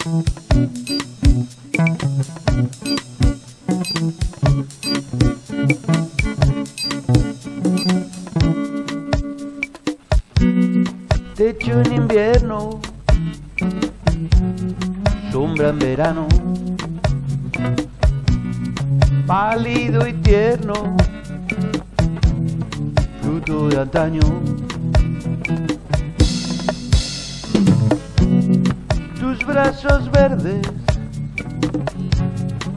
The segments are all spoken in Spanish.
Techo en invierno, sombra en verano, pálido y tierno, fruto de antaño. Brazos verdes,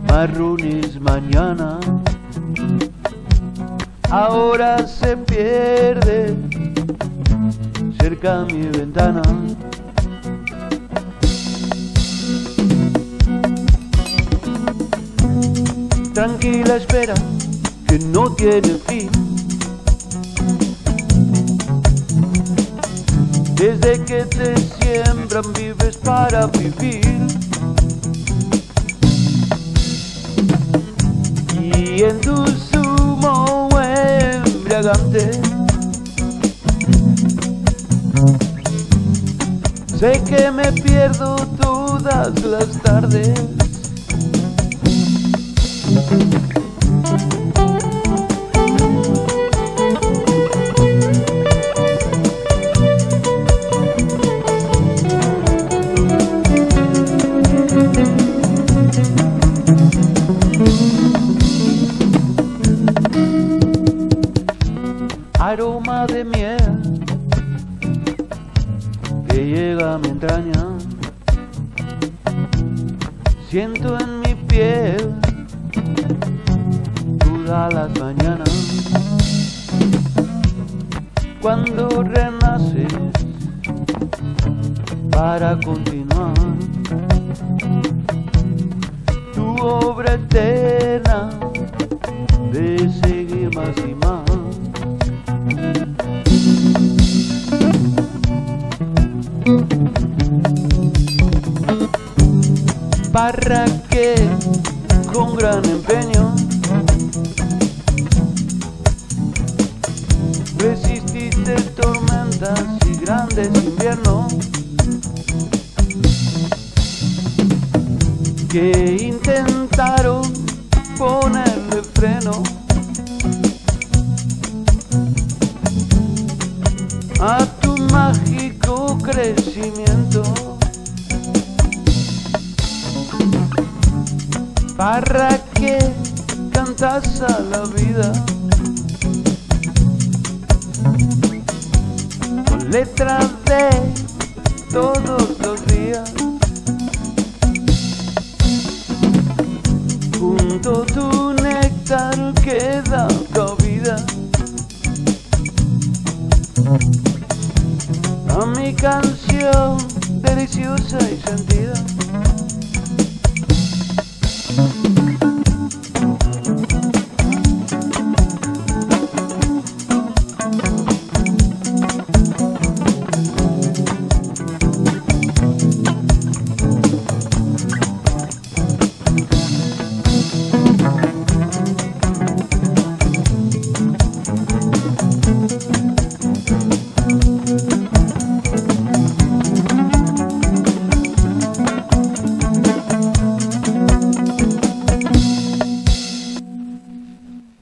marrones mañana, ahora se pierden cerca mi ventana. Tranquila espera que no tiene fin. Desde que te siembran vives para vivir. Y en tu sumo embriagante Sé que me pierdo todas las tardes. De miel que llega a mi entraña. Siento en mi piel todas las mañanas. Cuando renaces para continuar tu obra eterna de seguir más y más. Para que con gran empeño resististe tormentas y grandes inviernos que intentaron ponerle freno a tu mágico crecimiento. Para que cantas a la vida con letras de todos los días. Junto tu néctar que da cabida a mi canción deliciosa y sentida